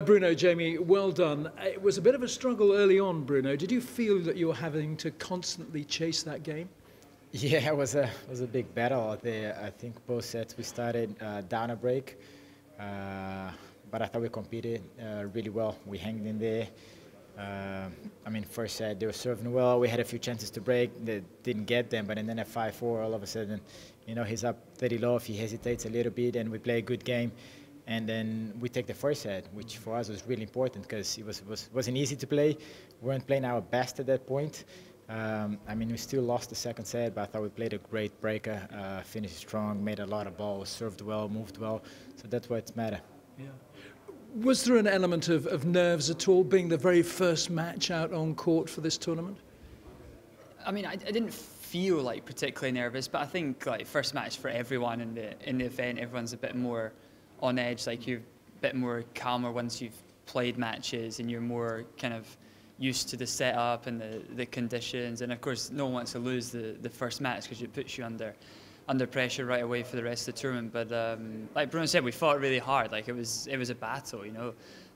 Bruno, Jamie, well done. It was a bit of a struggle early on, Bruno. Did you feel that you were having to constantly chase that game? Yeah, it was a it was a big battle there. I think both sets we started uh, down a break, uh, but I thought we competed uh, really well. We hanged in there. Uh, I mean, first set they were serving well. We had a few chances to break, they didn't get them. But then at five four, all of a sudden, you know, he's up 30 love. He hesitates a little bit, and we play a good game. And then we take the first set, which for us was really important because it was, was wasn't easy to play. We weren't playing our best at that point. Um, I mean, we still lost the second set, but I thought we played a great breaker, uh, finished strong, made a lot of balls, served well, moved well. So that's what matters. Yeah. Was there an element of, of nerves at all, being the very first match out on court for this tournament? I mean, I, I didn't feel like particularly nervous, but I think like first match for everyone in the in the event, everyone's a bit more on edge. Like you're a bit more calmer once you've played matches, and you're more kind of used to the setup and the, the conditions. And of course, no one wants to lose the, the first match because it puts you under under pressure right away for the rest of the tournament. But um, like Bruno said, we fought really hard. Like it was it was a battle, you know.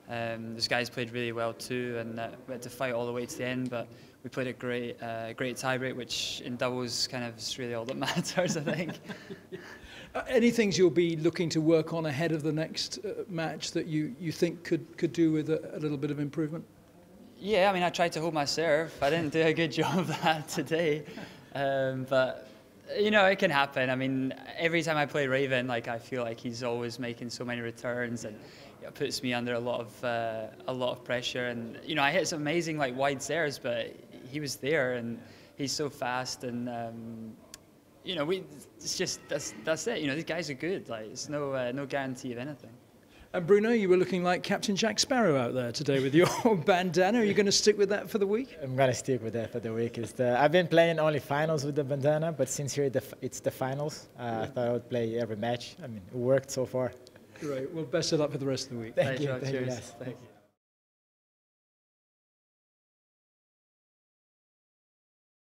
Um, those guys played really well too, and uh, we had to fight all the way to the end. But we played a great uh, great tiebreak, which in doubles kind of is really all that matters, I think. Uh, any things you'll be looking to work on ahead of the next uh, match that you, you think could, could do with a, a little bit of improvement? Yeah, I mean, I tried to hold my serve. I didn't do a good job of that today. Um, but, you know, it can happen. I mean, every time I play Raven, like, I feel like he's always making so many returns and it puts me under a lot of, uh, a lot of pressure. And, you know, I hit some amazing, like, wide serves, but he was there and he's so fast and, um, you know, we, it's just, that's, that's it. You know, these guys are good. Like, it's no, uh, no guarantee of anything. And Bruno, you were looking like Captain Jack Sparrow out there today with your bandana. Are you going to stick with that for the week? I'm going to stick with that for the week. It's the, I've been playing only finals with the bandana, but since here it's the finals, uh, yeah. I thought I would play every match. I mean, it worked so far. Great. Well, best of luck for the rest of the week. Thank, Thank you. Thank you. Thank you.